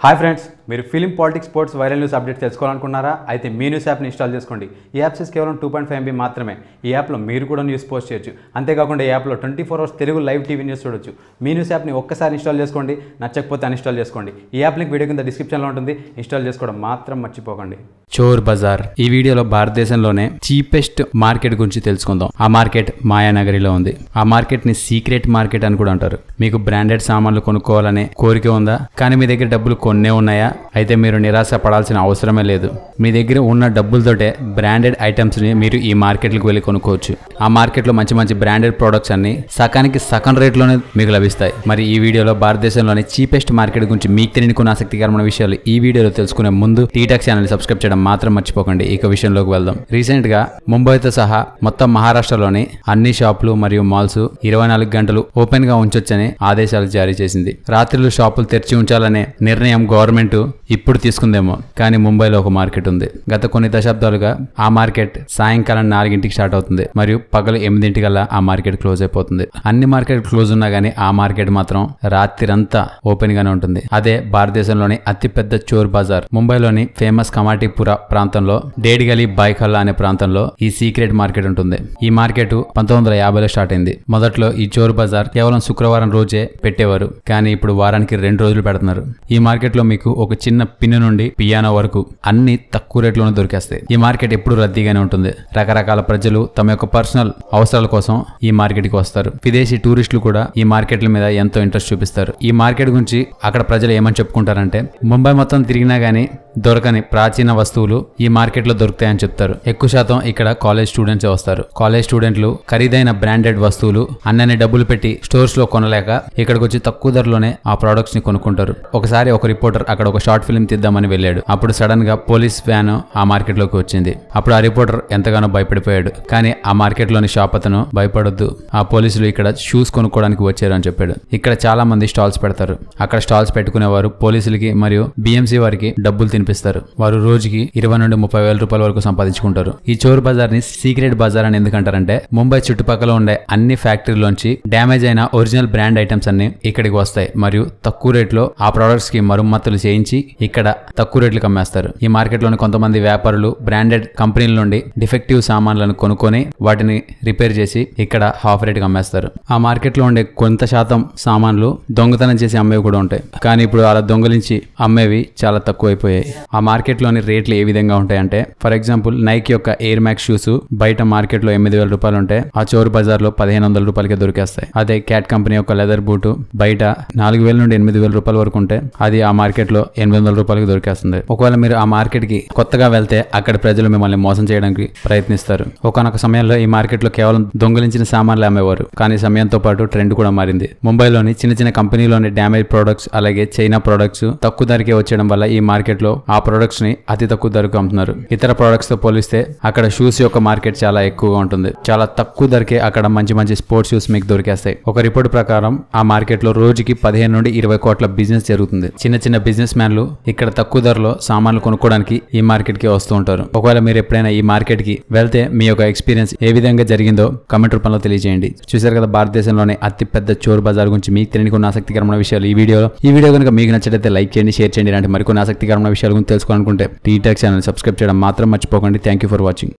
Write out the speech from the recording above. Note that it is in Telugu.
Hi friends, మీరు film politics sports viral news update తెలుసుకోవాలనుకున్నారా అయితే మీ న్యూస్ యాప్ని ఇన్స్టాల్ చేసుకోండి. ఈ యాప్ సైజ్ కేవలం టూ పాయింట్ ఫైవ్ ఎంబీ మాత్రమే. ఈ యాప్లో మీరు కూడా న్యూస్ పోస్ట్ చేయొచ్చు. అంతేకాకుండా ఈ యాప్లో twenty four hours Telugu live TV news చూడొచ్చు. మీ న్యూస్ యాప్ని ఒక్కసారి ఇన్స్టాల్ చేసుకోండి. నచ్చకపోతే అన్ఇన్స్టాల్ చేసుకోండి. ఈ యాప్ లింక్ వీడియో కింద డిస్క్రిప్షన్లో ఉంటుంది. ఇన్స్టాల్ చేసుకోవడం మాత్రం మర్చిపోకండి. చోర్ బజార్. ఈ వీడియోలో భారతదేశంలోనే చీపెస్ట్ మార్కెట్ గురించి తెలుసుకుందాం. ఆ మార్కెట్ మాయానగరిలో ఉంది. ఆ మార్కెట్ని సీక్రెట్ మార్కెట్ అని కూడా అంటారు. మీకు బ్రాండెడ్ సామాన్లు కొనుక్కోవాలనే కోరిక ఉందా? కానీ మీ దగ్గర డబ్బులు కొన్నే ఉన్నాయా? అయితే మీరు నిరాశ పడాల్సిన అవసరమే లేదు. మీ దగ్గర ఉన్న డబ్బులతోటే బ్రాండెడ్ ఐటమ్స్ని మీరు ఈ మార్కెట్లకు వెళ్ళి కొనుక్కోవచ్చు. ఆ మార్కెట్లో మంచి మంచి బ్రాండెడ్ ప్రొడక్ట్స్ అన్ని సకానికి సగం రేట్లోనే మీకు లభిస్తాయి. మరి ఈ వీడియోలో భారతదేశంలోని చీపెస్ట్ మార్కెట్ గురించి మీకు తెలియని కొన్ని ఆసక్తికరమైన విషయాలు ఈ వీడియోలో తెలుసుకునే ముందు టీటాక్ ఛానల్ సబ్స్క్రైబ్ చేయడం మాత్రం మర్చిపోకండి. ఇక విషయంలోకి వెళ్దాం. రీసెంట్గా ముంబైతో సహా మొత్తం మహారాష్ట్రలోని అన్ని షాపులు మరియు మాల్స్ ఇరవై నాలుగు గంటలు ఓపెన్గా ఉంచొచ్చని ఆదేశాలు జారీ చేసింది. రాత్రులు షాపులు తెరిచి ఉంచాలనే నిర్ణయం గవర్నమెంట్ ఇప్పుడు తీసుకుందేమో కానీ ముంబైలో ఒక మార్కెట్ ఉంది. గత కొన్ని దశాబ్దాలుగా ఆ మార్కెట్ సాయంకాలం నాలుగింటికి స్టార్ట్ అవుతుంది మరియు పగలు ఎనిమిదింటికల్లా ఆ మార్కెట్ క్లోజ్ అయిపోతుంది. అన్ని మార్కెట్ క్లోజ్ ఉన్నా గానీ ఆ మార్కెట్ మాత్రం రాత్రిరంతా ఓపెన్ గానే ఉంటుంది. అదే భారతదేశంలోని అతిపెద్ద చోర్ బజార్. ముంబైలోని ఫేమస్ కమాటిపుర ప్రాంతంలో డేడిగలి బైఖల్లా అనే ప్రాంతంలో ఈ సీక్రెట్ మార్కెట్ ఉంటుంది. ఈ మార్కెట్ పంతొమ్మిది వందల యాభైలో స్టార్ట్ అయింది. మొదట్లో ఈ చోర్ బజార్ కేవలం శుక్రవారం రోజే పెట్టేవారు కానీ ఇప్పుడు వారానికి రెండు రోజులు పెడుతున్నారు. ఈ మార్కెట్లో మీకు ఒక చిన్న పిన్ను నుండి పియానో వరకు అన్ని తక్కువ రేట్లోనే దొరికేస్తాయి. ఈ మార్కెట్ ఎప్పుడు రద్దీగానే ఉంటుంది. రకరకాల ప్రజలు తమ యొక్క పర్సనల్ అవసరాల కోసం ఈ మార్కెట్కి వస్తారు. విదేశీ టూరిస్టులు కూడా ఈ మార్కెట్ల మీద ఎంతో ఇంట్రెస్ట్ చూపిస్తారు. ఈ మార్కెట్ గురించి అక్కడ ప్రజలు ఏమని చెప్పుకుంటారంటే ముంబై మొత్తం తిరిగినా గానీ దొరకని ప్రాచీన వస్తువులు ఈ మార్కెట్లో దొరుకుతాయని చెప్తారు. ఎక్కువ శాతం ఇక్కడ కాలేజ్ స్టూడెంట్స్ వస్తారు. కాలేజ్ స్టూడెంట్లు ఖరీదైన బ్రాండెడ్ వస్తువులు అన్నన్ని డబ్బులు పెట్టి స్టోర్స్లో కొనలేక ఇక్కడికి వచ్చి తక్కువ ధరలోనే ఆ ప్రొడక్ట్స్ని కొనుక్కుంటారు. ఒకసారి ఒక రిపోర్టర్ అక్కడ ఒక షార్ట్ ఫిల్మ్ తీద్దామని వెళ్ళాడు. అప్పుడు సడన్గా పోలీస్ వ్యాన్ ఆ మార్కెట్లోకి వచ్చింది. అప్పుడు ఆ రిపోర్టర్ ఎంతగానో భయపడిపోయాడు. కానీ ఆ మార్కెట్లోని షాప్ అతను భయపడొద్దు. ఆ పోలీసులు ఇక్కడ షూస్ కొనుక్కోవడానికి వచ్చారు అని చెప్పాడు. ఇక్కడ చాలా మంది స్టాల్స్ పెడతారు. అక్కడ స్టాల్స్ పెట్టుకునేవారు పోలీసులకి మరియు బిఎంసీ వారికి డబ్బులు తినిపిస్తారు. వారు రోజుకి ఇరవై నుండి ముప్పై వేల రూపాయల వరకు సంపాదించుకుంటారు. ఈ చోరు బజార్ని సీక్రెట్ బజార్ అని ఎందుకంటారంటే ముంబై చుట్టుపక్కల ఉండే అన్ని ఫ్యాక్టరీలోంచి డ్యామేజ్ అయిన ఒరిజినల్ బ్రాండ్ ఐటమ్స్ అన్ని ఇక్కడికి వస్తాయి. మరియు తక్కువ రేట్లో ఆ ప్రొడక్ట్స్కి మరమ్మతులు చేయించి ఇక్కడ తక్కువ రేట్లకు అమ్మేస్తారు. ఈ మార్కెట్లోని కొంతమంది వ్యాపారులు బ్రాండెడ్ కంపెనీల నుండి డిఫెక్టివ్ సామాన్లను కొనుక్కొని వాటిని రిపేర్ చేసి ఇక్కడ హాఫ్ రేట్కి అమ్మేస్తారు. ఆ మార్కెట్లో ఉండే కొంత శాతం సామాన్లు దొంగతనం చేసి అమ్మేవి కూడా ఉంటాయి. కానీ ఇప్పుడు అలా దొంగలించి అమ్మేవి చాలా తక్కువ అయిపోయాయి ఆ మార్కెట్లోని రేట్లు ఏ విధంగా ఉంటాయంటే ఫర్ ఎగ్జాంపుల్ నైక్ యొక్క ఎయిర్ మ్యాక్స్ షూస్ బయట మార్కెట్లో ఎనిమిది వేల రూపాయలు ఉంటే ఆ చోరు బజార్లో పదిహేను వందల రూపాయలకే దొరికేస్తాయి. అదే క్యాట్ కంపెనీ యొక్క లెదర్ బూట్ బయట నాలుగు వేల నుండి ఎనిమిది వేల రూపాయల వరకు ఉంటే అది ఆ మార్కెట్లో ఎనిమిది వందల రూపాయలకి దొరికేస్తుంది. ఒకవేళ మీరు ఆ మార్కెట్కి కొత్తగా వెళ్తే అక్కడ ప్రజలు మిమ్మల్ని మోసం చేయడానికి ప్రయత్నిస్తారు. ఒకనొక సమయంలో ఈ మార్కెట్లో కేవలం దొంగలించిన సామాన్లు అమ్మేవారు. కానీ సమయంతో పాటు ట్రెండ్ కూడా మారింది. ముంబైలోని చిన్న చిన్న కంపెనీలోని డ్యామేజ్ ప్రొడక్ట్స్ అలాగే చైనా ప్రొడక్ట్స్ తక్కువ ధరకే వచ్చేయడం వల్ల ఈ మార్కెట్లో ఆ ప్రొడక్ట్స్ని అతి తక్కువ ధరకు అమ్ముతున్నారు. ఇతర ప్రొడక్ట్స్తో పోలిస్తే అక్కడ షూస్ యొక్క మార్కెట్ చాలా ఎక్కువగా ఉంటుంది. చాలా తక్కువ ధరకే అక్కడ మంచి మంచి స్పోర్ట్స్ షూస్ మీకు దొరికేస్తాయి. ఒక రిపోర్ట్ ప్రకారం ఆ మార్కెట్లో రోజుకి పదిహేను నుండి ఇరవై కోట్ల బిజినెస్ జరుగుతుంది. చిన్న చిన్న బిజినెస్ మ్యాన్లు ఇక్కడ తక్కువ ధరలో సామాన్లు కొనుక్కోవడానికి ఈ మార్కెట్కి వస్తూ ఉంటారు. ఒకవేళ మీరు ఎప్పుడైనా ఈ మార్కెట్కి వెళ్తే మీ యొక్క ఎక్స్పీరియన్స్ ఏ విధంగా జరిగిందో కమెంట్ రూపంలో తెలియజేయండి. చూసారు కదా భారతదేశంలోనే అతి పెద్ద చోర్ బజార్ గురించి మీకు తెలియకున్న కొన్ని ఆసక్తికరమైన విషయాలు ఈ వీడియోలో. ఈ వీడియో కనుక మీకు నచ్చినట్లయితే లైక్ చేయండి షేర్ చేయండి. ఇలాంటి మరికొన్ని ఆసక్తికరమైన విషయాల గురించి తెలుసుకోవాలనుకుంటే టీటాక్ ఛానల్ సబ్స్క్రైబ్ చేయడం మాత్రం మర్చిపోకండి. Thank you for watching